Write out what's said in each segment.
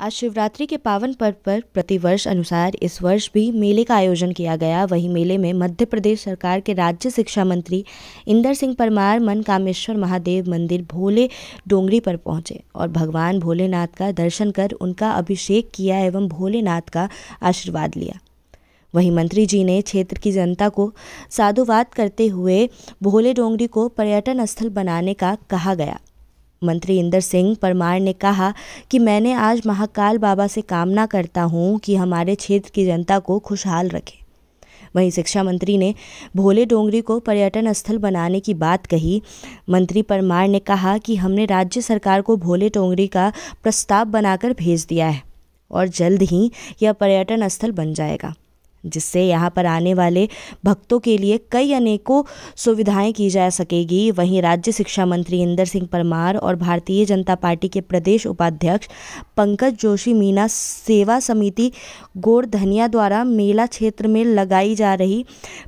आज शिवरात्रि के पावन पर्व पर प्रतिवर्ष अनुसार इस वर्ष भी मेले का आयोजन किया गया। वहीं मेले में मध्य प्रदेश सरकार के राज्य शिक्षा मंत्री इंदर सिंह परमार मन कामेश्वर महादेव मंदिर भोले डोंगरी पर पहुँचे और भगवान भोलेनाथ का दर्शन कर उनका अभिषेक किया एवं भोलेनाथ का आशीर्वाद लिया। वहीं मंत्री जी ने क्षेत्र की जनता को साधुवाद करते हुए भोले डोंगरी को पर्यटन स्थल बनाने का कहा गया। मंत्री इंदर सिंह परमार ने कहा कि मैंने आज महाकाल बाबा से कामना करता हूँ कि हमारे क्षेत्र की जनता को खुशहाल रखें। वहीं शिक्षा मंत्री ने भोले डोंगरी को पर्यटन स्थल बनाने की बात कही। मंत्री परमार ने कहा कि हमने राज्य सरकार को भोले डोंगरी का प्रस्ताव बनाकर भेज दिया है और जल्द ही यह पर्यटन स्थल बन जाएगा। जिससे यहाँ पर आने वाले भक्तों के लिए कई अनेकों सुविधाएँ की जा सकेगी। वहीं राज्य शिक्षा मंत्री इंदर सिंह परमार और भारतीय जनता पार्टी के प्रदेश उपाध्यक्ष पंकज जोशी मीना सेवा समिति गोरधनिया द्वारा मेला क्षेत्र में लगाई जा रही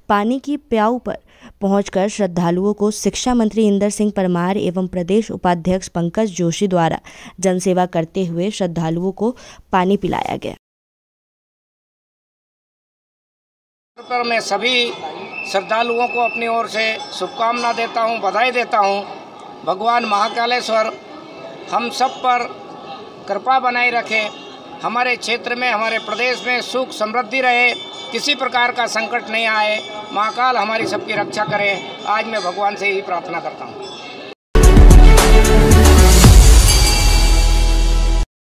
पानी की प्याऊ पर पहुंचकर श्रद्धालुओं को शिक्षा मंत्री इंदर सिंह परमार एवं प्रदेश उपाध्यक्ष पंकज जोशी द्वारा जनसेवा करते हुए श्रद्धालुओं को पानी पिलाया गया। पर मैं सभी श्रद्धालुओं को अपनी ओर से शुभकामना देता हूँ, बधाई देता हूँ। भगवान महाकालेश्वर हम सब पर कृपा बनाए रखें। हमारे क्षेत्र में हमारे प्रदेश में सुख समृद्धि रहे। किसी प्रकार का संकट नहीं आए। महाकाल हमारी सबकी रक्षा करे। आज मैं भगवान से ही प्रार्थना करता हूँ।